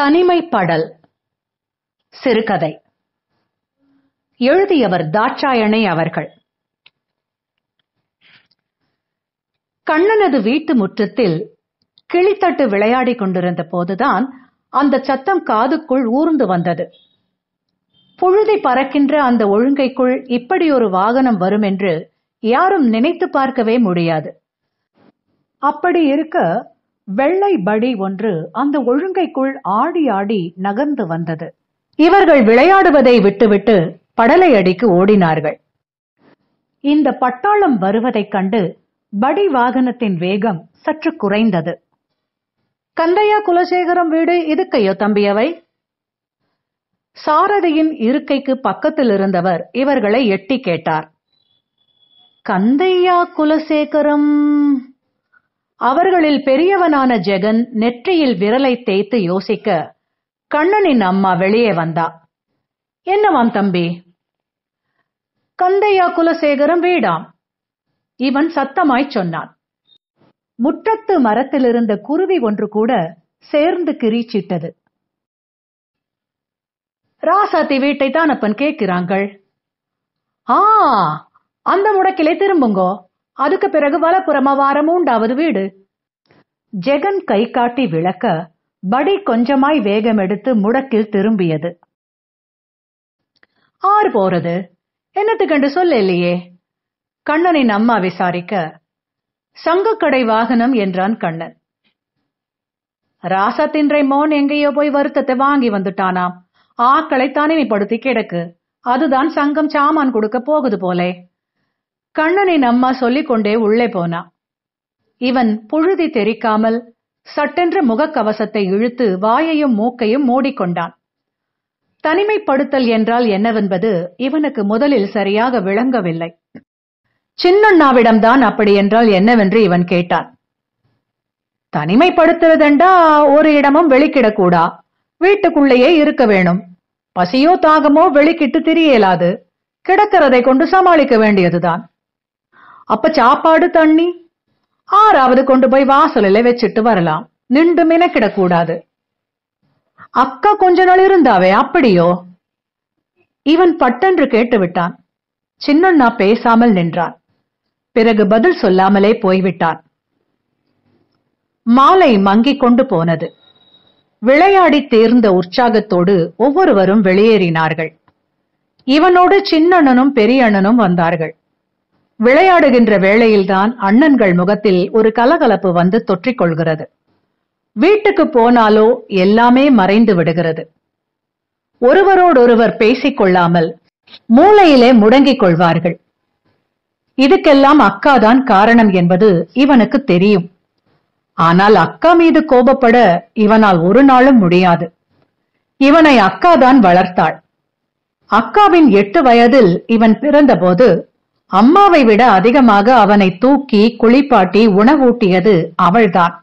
தனிமைப்படல். சிறுகதை. எழுதியவர் தாட்சாயணை அவர்கள். கண்ணனது வீட்டு முற்றத்தில் கிளித்தட்டு விளையாடிக் கொண்டிருந்த போதுதான் அந்த சத்தம் காதுக்குள் ஊர்ந்து வந்தது. புழுதி பறக்கின்ற அந்த ஒழுங்கைக்குள் இப்படி ஒரு வாகனம் வரும் என்று யாரும் நினைத்து பார்க்கவே முடியாது. அப்படி இருக்க வெள்ளை படி ஒன்று அந்த ஒழுங்கைக்குள் ஆடி ஆடி நகர்ந்து வந்தது. இவர்கள் விளையாடுவதை விட்டுவிட்டு படலை அடிக்கு ஓடினார்கள். இந்த பட்டாளம் வருவதைக் கண்டு படி வாகனத்தின் வேகம் சற்று குறைந்தது. கந்தையா குலசேகரம் வீடு இதுக்கையோ தம்பியவை? சாரதியின் இருக்கைக்கு பக்கத்தில் இருந்தவர் இவர்களை எட்டி கேட்டார். கந்தையா குலசேகரம் அவர்களில் பெரியவனான ஜெகன் நெற்றியில் விரலை தேய்த்து யோசிக்க கண்ணனின் அம்மா வெளியே வந்தா. என்னவாம் தம்பி? கந்தையா குலசேகரம் வீடாம். இவன் சத்தமாய் சொன்னான். முற்றத்து மரத்திலிருந்த குருவி ஒன்று கூட சேர்ந்து கிரீச்சிட்டது. ராசாத்தி வீட்டை தான் அப்பன் கேட்கிறாங்கள்? ஆ அந்த முடக்கிலே திரும்புங்கோ. அதுக்கு பிறகு வலப்புறமா வார மூன்றாவது வீடு. ஜெகன் கை காட்டி விளக்க படி கொஞ்சமாய் வேகம் எடுத்து முடக்கில் திரும்பியது. ஆறு போறது? என்னத்துக்கண்டு சொல்ல இல்லையே கண்ணனின் அம்மா விசாரிக்க சங்கக்கடை வாகனம் என்றான் கண்ணன். ராசத்தின்றை மோன் எங்கேயோ போய் வருத்தத்தை வாங்கி வந்துட்டானாம். ஆக்களை தனிமைப்படுத்தி கிடக்கு. அதுதான் சங்கம் சாமான் கொடுக்க போகுது போலே. கண்ணனின் அம்மா சொல்லிக் கொண்டே உள்ளே போனா. இவன் புழுதி தெரிக்காமல் சட்டென்ற முகக்கவசத்தை இழுத்து வாயையும் மூக்கையும் மூடிக்கொண்டான். தனிமைப்படுத்தல் என்றால் என்னவென்பது இவனுக்கு முதலில் சரியாக விளங்கவில்லை. சின்னண்ணாவிடம்தான் அப்படி என்றால் என்னவென்று இவன் கேட்டான். தனிமைப்படுத்துறதெண்டா? ஒரு இடமும் வெளிக்கிடக்கூடா? வீட்டுக்குள்ளேயே இருக்க வேணும். பசியோ தாகமோ வெளிக்கிட்டு திரியலாது. கிடக்கிறதை கொண்டு சமாளிக்க வேண்டியதுதான். அப்ப சாப்பாடு தண்ணி? ஆறாவது கொண்டு போய் வாசலில வச்சுட்டு வரலாம். நின்று மினக்கிடக்கூடாது. அக்கா கொஞ்ச நாள் இருந்தாவே அப்படியோ? இவன் பட்டென்று கேட்டு விட்டான் சின்னண்ணா பேசாமல் நின்றான். பிறகு பதில் சொல்லாமலே போய்விட்டான். மாலை மங்கிக் கொண்டு போனது. விளையாடி தேர்ந்த உற்சாகத்தோடு ஒவ்வொருவரும் வெளியேறினார்கள். இவனோடு சின்னண்ணனும் பெரியண்ணனும் வந்தார்கள். விளையாடுகின்ற வேளையில்தான் அண்ணன்கள் முகத்தில் ஒரு கலகலப்பு வந்து தொற்றிக் கொள்கிறது வீட்டுக்கு போனாலோ எல்லாமே மறைந்து விடுகிறது. ஒருவரோடொருவர் பேசிக் கொள்ளாமல் மூளையிலே முடங்கிக் கொள்வார்கள். இதுக்கெல்லாம் அக்காதான் காரணம் என்பது இவனுக்கு தெரியும். ஆனால் அக்கா மீது கோபப்பட இவனால் ஒரு நாளும் முடியாது. இவனை அக்காதான் வளர்த்தாள். அக்காவின் எட்டு வயதில் இவன் பிறந்தபோது அம்மாவை விட அதிகமாக அவனை தூக்கி குளிப்பாட்டி உணவூட்டியது அவள்தான்.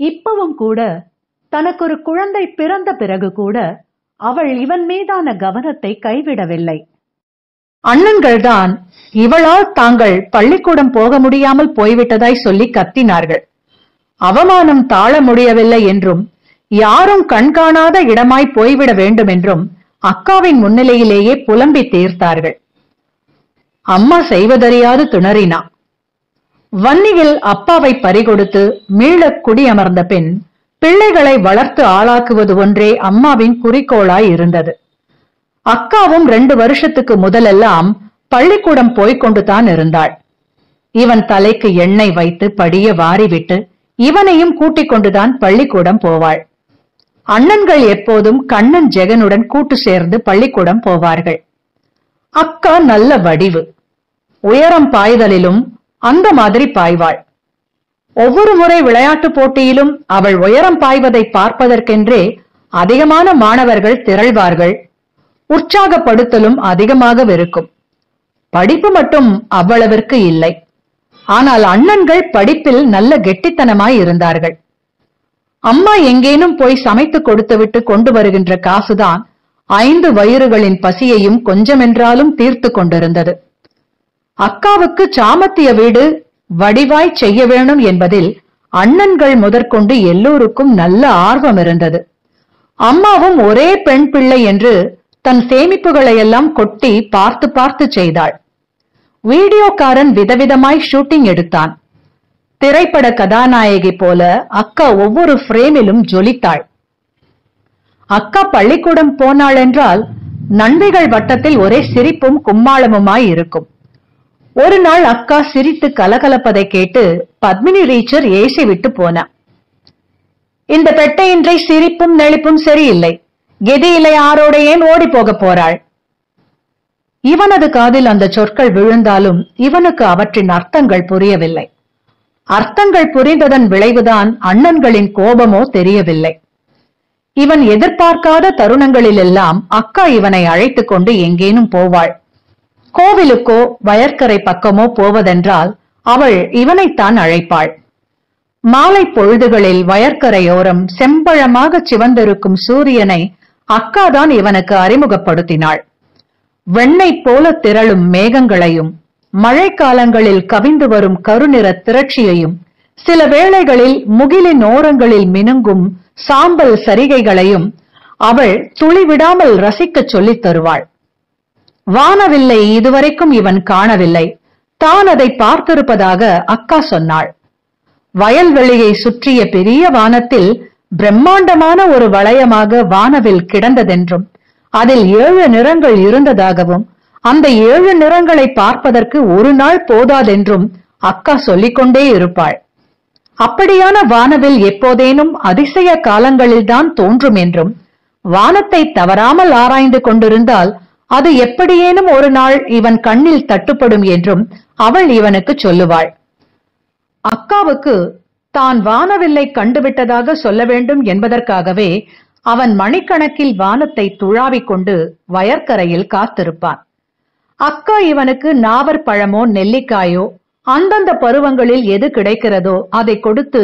இப்பவும் கூட தனக்கு ஒரு குழந்தை பிறந்த பிறகு கூட அவள் இவன் மீதான கவனத்தை கைவிடவில்லை. அண்ணன்கள்தான் இவளால் தாங்கள் பள்ளிக்கூடம் போக முடியாமல் போய்விட்டதாய் சொல்லி கத்தினார்கள். அவமானம் தாழ முடியவில்லை என்றும் யாரும் கண்காணாத இடமாய் போய்விட வேண்டும் என்றும் அக்காவின் முன்னிலையிலேயே புலம்பி தீர்த்தார்கள். அம்மா செய்வதறியாது திணறினா. வன்னியில் அப்பாவை பறிகொடுத்து மீளக் குடியமர்ந்த பின் பிள்ளைகளை வளர்த்து ஆளாக்குவது ஒன்றே அம்மாவின் குறிக்கோளாய் இருந்தது. அக்காவும் ரெண்டு வருஷத்துக்கு முதலெல்லாம் பள்ளிக்கூடம் போய்கொண்டு தான் இருந்தாள். இவன் தலைக்கு எண்ணெய் வைத்து படிய வாரிவிட்டு இவனையும் கூட்டிக் கொண்டுதான் பள்ளிக்கூடம் போவாள். அண்ணன்கள் எப்போதும் கண்ணன் ஜெகனுடன் கூட்டு சேர்ந்து பள்ளிக்கூடம் போவார்கள். அக்கா நல்ல வடிவு. உயரம் பாய்தலிலும் அந்த மாதிரி பாய்வாள். ஒவ்வொரு முறை விளையாட்டு போட்டியிலும் அவள் உயரம் பாய்வதை பார்ப்பதற்கென்றே அதிகமான மாணவர்கள் திரள்வார்கள். உற்சாகப்படுத்தலும் அதிகமாகவிருக்கும் படிப்பு மட்டும் அவ்வளவிற்கு இல்லை. ஆனால் அண்ணன்கள் படிப்பில் நல்ல கெட்டித்தனமாய் இருந்தார்கள். அம்மா எங்கேனும் போய் சமைத்து கொடுத்துவிட்டு கொண்டு வருகின்ற காசுதான் ஐந்து வயிறுகளின் பசியையும் கொஞ்சமென்றாலும் தீர்த்து கொண்டிருந்தது. அக்காவுக்கு சாமத்திய வீடு வடிவாய் செய்ய வேணும் என்பதில் அண்ணன்கள் முதற்கொண்டு எல்லோருக்கும் நல்ல ஆர்வம் இருந்தது. அம்மாவும் ஒரே பெண் பிள்ளை என்று தன் சேமிப்புகளை எல்லாம் கொட்டி பார்த்து பார்த்து செய்தாள். வீடியோக்காரன் விதவிதமாய் ஷூட்டிங் எடுத்தான். திரைப்பட கதாநாயகி போல அக்கா ஒவ்வொரு பிரேமிலும் ஜொலித்தாள். அக்கா பள்ளிக்கூடம் போனாள் என்றால் நண்பிகள் வட்டத்தில் ஒரே சிரிப்பும் கும்மாளமுமாய் இருக்கும். ஒரு நாள் அக்கா சிரித்து கலகலப்பதை கேட்டு பத்மினி ரீச்சர் ஏசி விட்டு போனா இந்த பெட்டையின்றி சிரிப்பும் நெளிப்பும் சரியில்லை. கெதியிலை ஆரோட ஏன் ஓடி போக போறாள்? இவனது காதில் அந்த சொற்கள் விழுந்தாலும் இவனுக்கு அவற்றின் அர்த்தங்கள் புரியவில்லை. அர்த்தங்கள் புரிந்ததன் விளைவுதான் அண்ணன்களின் கோபமோ தெரியவில்லை. இவன் எதிர்பார்க்காத தருணங்களிலெல்லாம் அக்கா இவனை அழைத்துக் கொண்டு எங்கேனும் போவாள். கோவிலுக்கோ வயற்கரை பக்கமோ போவதென்றால் அவள் இவனைத்தான் அழைப்பாள். மாலை பொழுதுகளில் வயற்கரையோரம் செம்பழமாக சிவந்திருக்கும் சூரியனை அக்காதான் இவனுக்கு அறிமுகப்படுத்தினாள். வெண்ணெய் போல திரளும் மேகங்களையும் மழைக்காலங்களில் கவிந்து வரும் கருநிற திரட்சியையும் சில வேளைகளில் முகிலின் ஓரங்களில் மினுங்கும் சாம்பல் சரிகைகளையும் அவள் துளிவிடாமல் ரசிக்கச் சொல்லித் தருவாள். வானவில்லை இதுவரைக்கும் இவன் காணவில்லை. தான் அதை பார்த்திருப்பதாக அக்கா சொன்னாள். வயல்வெளியை சுற்றிய பெரிய வானத்தில் பிரம்மாண்டமான ஒரு வளையமாக வானவில் கிடந்ததென்றும் அதில் ஏழு நிறங்கள் இருந்ததாகவும் அந்த ஏழு நிறங்களை பார்ப்பதற்கு ஒரு நாள் போதாதென்றும் அக்கா சொல்லிக்கொண்டே இருப்பாள். அப்படியான வானவில் எப்போதேனும் அதிசய காலங்களில்தான் தோன்றும் என்றும் வானத்தை தவறாமல் ஆராய்ந்து கொண்டிருந்தால் அது எப்படியேனும் ஒரு நாள் இவன் கண்ணில் தட்டுப்படும் என்றும் அவள் இவனுக்கு சொல்லுவாள். அக்காவுக்கு தான் வானவில்லை கண்டுவிட்டதாக சொல்ல வேண்டும் என்பதற்காகவே அவன் மணிக்கணக்கில் வானத்தை துழாவிக் கொண்டு வயற்கரையில் காத்திருப்பான். அக்கா இவனுக்கு நாவர் பழமோ நெல்லிக்காயோ அந்தந்த பருவங்களில் எது கிடைக்கிறதோ அதை கொடுத்து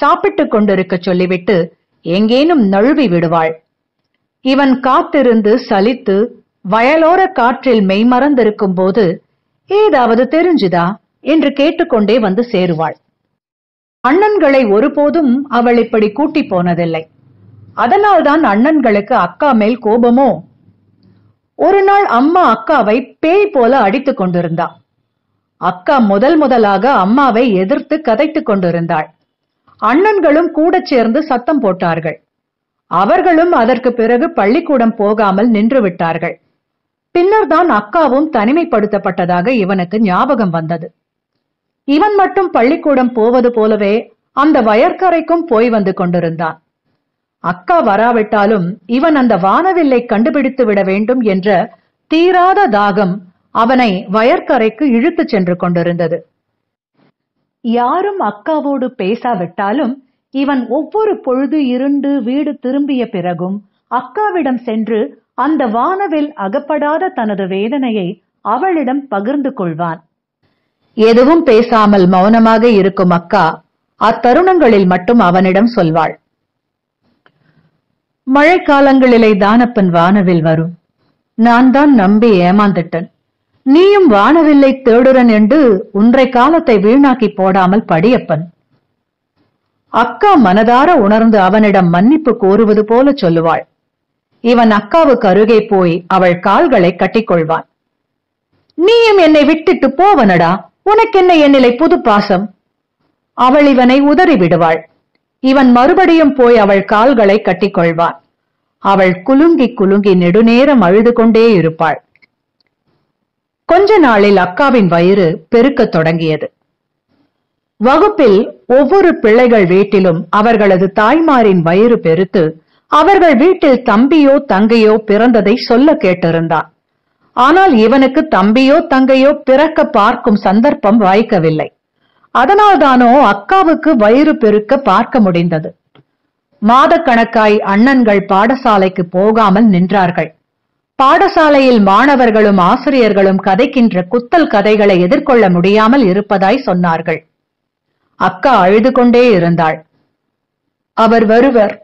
சாப்பிட்டுக் கொண்டிருக்க சொல்லிவிட்டு எங்கேனும் நழுவி விடுவாள். இவன் காத்திருந்து சலித்து வயலோர காற்றில் மெய்மறந்திருக்கும் போது ஏதாவது தெரிஞ்சுதா? என்று கேட்டுக்கொண்டே வந்து சேருவாள். அண்ணன்களை ஒருபோதும் அவள் இப்படி கூட்டி போனதில்லை. அதனால்தான் அண்ணன்களுக்கு அக்கா மேல் கோபமோ? ஒரு நாள் அம்மா அக்காவை பேய் போல அடித்துக் கொண்டிருந்தா. அக்கா முதல் முதலாக அம்மாவை எதிர்த்து கதைத்துக் கொண்டிருந்தாள். அண்ணன்களும் கூட சேர்ந்து சத்தம் போட்டார்கள். அவர்களும் அதற்கு பிறகு பள்ளிக்கூடம் போகாமல் நின்று விட்டார்கள். பின்னர் தான் அக்காவும் தனிமைப்படுத்தப்பட்டதாக இவனுக்கு ஞாபகம் வந்தது. இவன் மட்டும் பள்ளிக்கூடம் போவது போலவே அந்த வயற்கரைக்கும் போய் வந்து கொண்டிருந்தான். அக்கா வராவிட்டாலும் இவன் அந்த வானவில்லை கண்டுபிடித்து விட வேண்டும் என்ற தீராத தாகம் அவனை வயற்கரைக்கு இழுத்துச் சென்று கொண்டிருந்தது. யாரும் அக்காவோடு பேசாவிட்டாலும் இவன் ஒவ்வொரு பொழுது இருண்டு வீடு திரும்பிய பிறகும் அக்காவிடம் சென்று அந்த வானவில் அகப்படாத தனது வேதனையை அவளிடம் பகிர்ந்து கொள்வான். எதுவும் பேசாமல் மௌனமாக இருக்கும் அக்கா அத்தருணங்களில் மட்டும் அவனிடம் சொல்வாள். மழைக்காலங்களிலே தானப்பன் வானவில் வரும். நான் தான் நம்பி ஏமாந்துட்டன். நீயும் வானவில்லை தேடுறன் என்று உன்றை காலத்தை வீணாக்கி போடாமல் படியப்பன். அக்கா மனதார உணர்ந்து அவனிடம் மன்னிப்பு கோருவது போல சொல்லுவாள். இவன் அக்காவுக்கு அருகே போய் அவள் கால்களை கட்டிக்கொள்வான். நீயும் என்னை விட்டுட்டு போவனடா? உனக்கென்ன என்னிலை புது பாசம்? அவள் இவனை உதறி விடுவாள். இவன் மறுபடியும் போய் அவள் கால்களை கட்டிக்கொள்வான். அவள் குலுங்கி குலுங்கி நெடுநேரம் அழுது கொண்டே இருப்பாள். கொஞ்ச நாளில் அக்காவின் வயிறு பெருக்கத் தொடங்கியது. வகுப்பில் ஒவ்வொரு பிள்ளைகள் வீட்டிலும் அவர்களது தாய்மாரின் வயிறு பெருத்து அவர்கள் வீட்டில் தம்பியோ தங்கையோ பிறந்ததை சொல்ல கேட்டிருந்தான் ஆனால் இவனுக்கு தம்பியோ தங்கையோ பிறக்க பார்க்கும் சந்தர்ப்பம் வாய்க்கவில்லை. அதனால்தானோ அக்காவுக்கு வயிறு பெருக்க பார்க்க முடிந்தது. மாதக்கணக்காய் அண்ணன்கள் பாடசாலைக்கு போகாமல் நின்றார்கள். பாடசாலையில் மாணவர்களும் ஆசிரியர்களும் கதைக்கின்ற குத்தல் கதைகளை எதிர்கொள்ள முடியாமல் இருப்பதாய் சொன்னார்கள். அக்கா அழுது கொண்டே இருந்தாள். அவர் வருவர்.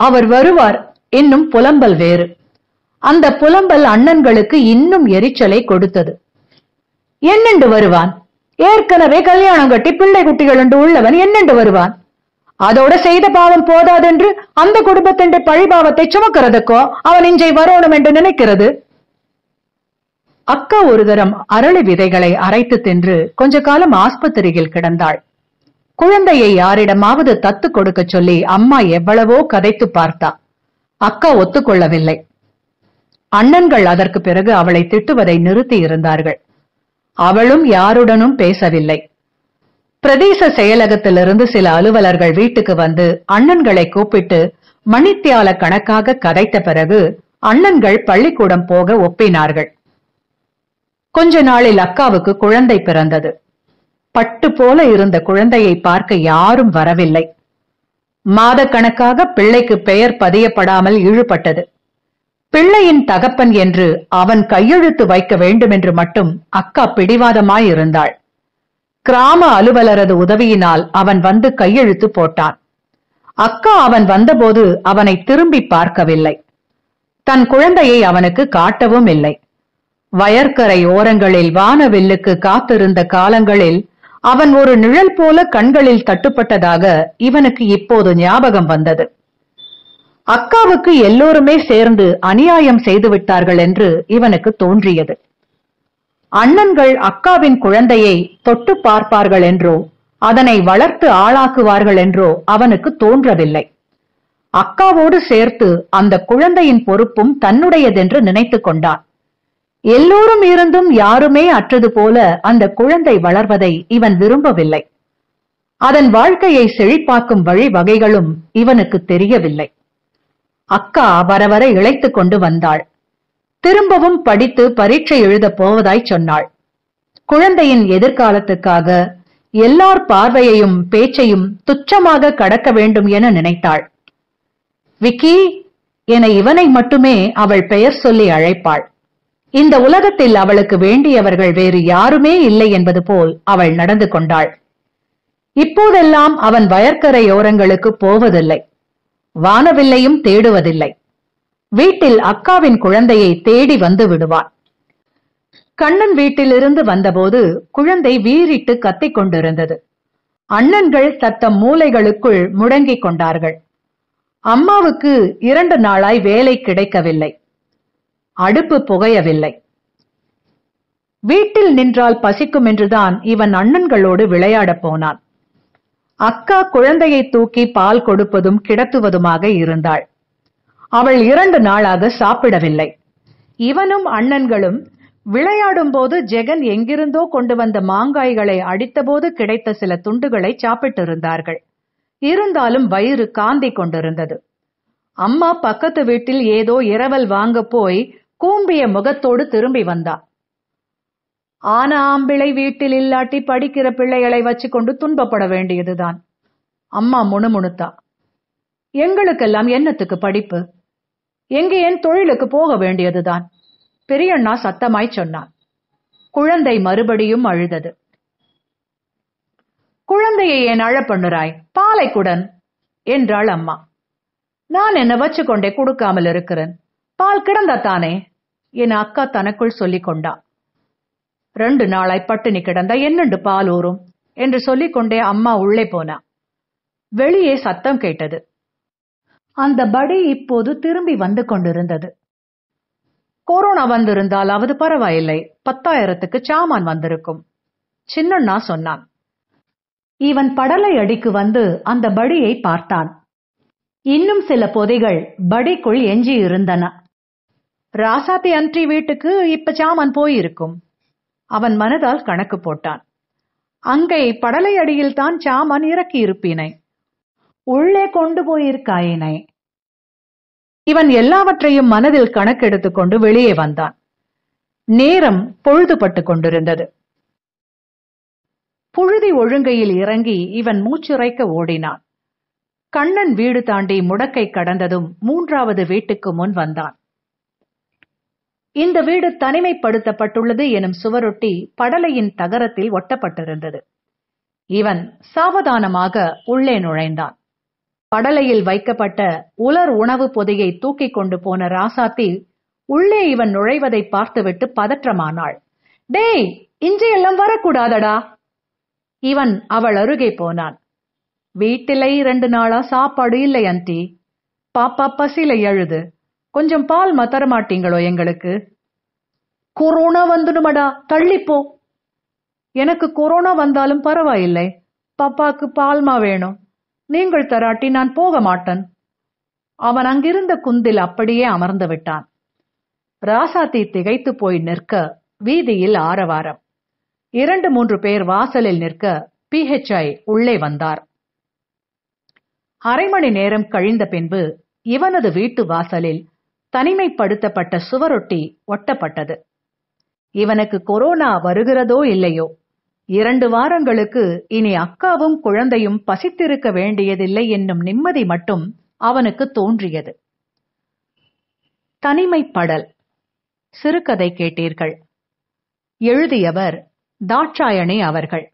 அவர் வருவார் இன்னும் புலம்பல் வேறு. அந்த புலம்பல் அண்ணன்களுக்கு இன்னும் எரிச்சலை கொடுத்தது. என்னென்று வருவான்? ஏற்கனவே கல்யாணம் கட்டி பிள்ளை குட்டிகள் என்று உள்ளவன் என்னென்று வருவான்? அதோட செய்த பாவம் போதாதென்று அந்த குடும்பத்தின் பழிபாவத்தை சுமக்கிறதுக்கோ அவன் இஞ்சை வரணும் என்று நினைக்கிறது? அக்கா ஒரு தரம் அரளி விதைகளை அரைத்து தின்று கொஞ்ச காலம் ஆஸ்பத்திரியில் கிடந்தாள். குழந்தையை யாரிடமாவது தத்து கொடுக்க சொல்லி அம்மா எவ்வளவோ கதைத்து பார்த்தா. அக்கா ஒத்துக்கொள்ளவில்லை. அண்ணன்கள் அதற்கு பிறகு அவளை திட்டுவதை நிறுத்தி இருந்தார்கள். அவளும் யாருடனும் பேசவில்லை. பிரதேச செயலகத்திலிருந்து சில அலுவலர்கள் வீட்டுக்கு வந்து அண்ணன்களை கூப்பிட்டு மணித்தியால கணக்காக கதைத்த பிறகு அண்ணன்கள் பள்ளிக்கூடம் போக ஒப்பினார்கள். கொஞ்ச நாளில் அக்காவுக்கு குழந்தை பிறந்தது. பட்டு போல இருந்த குழந்தையை பார்க்க யாரும் வரவில்லை. மாதக்கணக்காக பிள்ளைக்கு பெயர் பதியப்படாமல் இழுபட்டது. பிள்ளையின் தகப்பன் என்று அவன் கையெழுத்து வைக்க வேண்டும் என்று மட்டும் அக்கா பிடிவாதமாயிருந்தாள். கிராம அலுவலரது உதவியினால் அவன் வந்து கையெழுத்து போட்டான். அக்கா அவன் வந்தபோது அவனை திரும்பி பார்க்கவில்லை. தன் குழந்தையை அவனுக்கு காட்டவும் இல்லை. வயற்கரை ஓரங்களில் வானவில்லுக்கு காத்திருந்த காலங்களில் அவன் ஒரு நிழல் போல கண்களில் தட்டுப்பட்டதாக இவனுக்கு இப்போது ஞாபகம் வந்தது. அக்காவுக்கு எல்லோருமே சேர்ந்து அநியாயம் செய்து விட்டார்கள் என்று இவனுக்கு தோன்றியது. அண்ணன்கள் அக்காவின் குழந்தையை தொட்டு பார்ப்பார்கள் என்றோ அதனை வளர்த்து ஆளாக்குவார்கள் என்றோ அவனுக்கு தோன்றவில்லை. அக்காவோடு சேர்த்து அந்த குழந்தையின் பொறுப்பும் தன்னுடையதென்று நினைத்துக் கொண்டான். எல்லோரும் இருந்தும் யாருமே அற்றது போல அந்த குழந்தை வளர்வதை இவன் விரும்பவில்லை. அதன் வாழ்க்கையை செழிப்பாக்கும் வழிவகைகளும் இவனுக்கு தெரியவில்லை. அக்கா வரவர இழைத்து இழைத்துக் கொண்டு வந்தாள். திரும்பவும் படித்து பரீட்சை எழுதப் போவதாய் சொன்னாள். குழந்தையின் எதிர்காலத்துக்காக எல்லார் பார்வையையும் பேச்சையும் துச்சமாக கடக்க வேண்டும் என நினைத்தாள். விக்கி என இவனை மட்டுமே அவள் பெயர் சொல்லி அழைப்பாள். இந்த உலகத்தில் அவளுக்கு வேண்டியவர்கள் வேறு யாருமே இல்லை என்பது போல் அவள் நடந்து கொண்டாள். இப்போதெல்லாம் அவன் வயற்கரையோரங்களுக்கு போவதில்லை. வானவில்லையும் தேடுவதில்லை. வீட்டில் அக்காவின் குழந்தையை தேடி வந்து விடுவான் கண்ணன் வீட்டிலிருந்து வந்தபோது குழந்தை வீறிட்டு கத்திக் கொண்டிருந்தது. அண்ணன்கள் தத்தம் மூலைகளுக்குள் முடங்கிக் கொண்டார்கள். அம்மாவுக்கு இரண்டு நாளாய் வேலை கிடைக்கவில்லை. அடுப்பு புகையவில்லை. வீட்டில் நின்றால் பசிக்கும் என்றுதான் இவன் அண்ணன்களோடு விளையாடப் போனான். அக்கா குழந்தையை தூக்கி பால் கொடுப்பதும் கிடத்துவதுமாக இருந்தாள். அவள் இரண்டு நாளாக சாப்பிடவில்லை. இவனும் அண்ணன்களும் விளையாடும் போது ஜெகன் எங்கிருந்தோ கொண்டு வந்த மாங்காய்களை அடித்தபோது கிடைத்த சில துண்டுகளை சாப்பிட்டிருந்தார்கள். இருந்தாலும் வயிறு காந்தி கொண்டிருந்தது. அம்மா பக்கத்து வீட்டில் ஏதோ இரவல் வாங்க போய் கூம்பிய முகத்தோடு திரும்பி வந்தா. ஆன ஆம்பிளை வீட்டில் இல்லாட்டி படிக்கிற பிள்ளைகளை வச்சுக்கொண்டு துன்பப்பட வேண்டியதுதான். அம்மா முணுமுணுத்தா. எங்களுக்கெல்லாம் என்னத்துக்கு படிப்பு? எங்க என் தொழிலுக்கு போக வேண்டியதுதான்? பெரியண்ணா சத்தமாய் சொன்னான். குழந்தை மறுபடியும் அழுதது. குழந்தையை ஏன் அழ பண்ணுறாய்? பாலை குடன் என்றாள் அம்மா. நான் என்ன வச்சுக்கொண்டே கொடுக்காமல் இருக்கிறேன். பால் கிடந்தா தானே? என் அக்கா தனக்குள் சொல்லிக் கொண்டா. ரெண்டு நாளாய் பட்டினி கிடந்தா என்னண்டு பால் ஊறும்? என்று சொல்லிக்கொண்டே அம்மா உள்ளே போனா. வெளியே சத்தம் கேட்டது. அந்த படி இப்போது திரும்பி வந்து கொண்டிருந்தது. கொரோனா வந்திருந்தாலாவது பரவாயில்லை. பத்தாயிரத்துக்கு சாமான் வந்திருக்கும். சின்னண்ணா சொன்னான். இவன் படலை அடிக்கு வந்து அந்த படியை பார்த்தான். இன்னும் சில பொதிகள் படிக்குள் எஞ்சி இருந்தன ராசாத்தி அன்றி வீட்டுக்கு இப்ப சாமான் போயிருக்கும். அவன் மனதால் கணக்கு போட்டான். அங்கே படலை அடியில் தான் சாமான் இறக்கி இருப்பினை உள்ளே கொண்டு போயிருக்காயினை. இவன் எல்லாவற்றையும் மனதில் கணக்கெடுத்துக் கொண்டு வெளியே வந்தான். நேரம் பொழுதுபட்டு கொண்டிருந்தது. புழுதி ஒழுங்கையில் இறங்கி இவன் மூச்சுரைக்க ஓடினான். கண்ணன் வீடு தாண்டி முடக்கை கடந்ததும் மூன்றாவது வீட்டுக்கு முன் வந்தான். இந்த வீடு தனிமைப்படுத்தப்பட்டுள்ளது எனும் சுவரொட்டி படலையின் தகரத்தில் ஒட்டப்பட்டிருந்தது. இவன் சாவதானமாக உள்ளே நுழைந்தான். படலையில் வைக்கப்பட்ட உலர் உணவு பொதியை தூக்கிக் கொண்டு போன ராசாத்தி உள்ளே இவன் நுழைவதை பார்த்துவிட்டு பதற்றமானாள். டேய் இஞ்சையெல்லாம் வரக்கூடாதடா. இவன் அவள் அருகே போனான். வீட்டிலே ரெண்டு நாளா சாப்பாடு இல்லை அந்தி பாப்பா பசியில எழுது. கொஞ்சம் பால் தர மாட்டீங்களோ எங்களுக்கு? கொரோனா வந்துடுமடா தள்ளிப்போ. எனக்கு கொரோனா வந்தாலும் பரவாயில்லை. பாப்பாக்கு பால்மா வேணும். நீங்கள் தராட்டி நான் போக மாட்டேன். அவன் அங்கிருந்த குந்தில் அப்படியே அமர்ந்து விட்டான். ராசாத்தி திகைத்து போய் நிற்க வீதியில் ஆரவாரம். இரண்டு மூன்று பேர் வாசலில் நிற்க பிஹெச்ஐ உள்ளே வந்தார். அரை மணி நேரம் கழிந்த பின்பு இவனது வீட்டு வாசலில் தனிமைப்படுத்தப்பட்ட சுவரொட்டி ஒட்டப்பட்டது. இவனுக்கு கொரோனா வருகிறதோ இல்லையோ? இரண்டு வாரங்களுக்கு இனி அக்காவும் குழந்தையும் பசித்திருக்க வேண்டியதில்லை என்னும் நிம்மதி மட்டும் அவனுக்கு தோன்றியது. தனிமைப்படல். சிறுகதை கேட்டீர்கள். எழுதியவர் தாட்சாயணி அவர்கள்.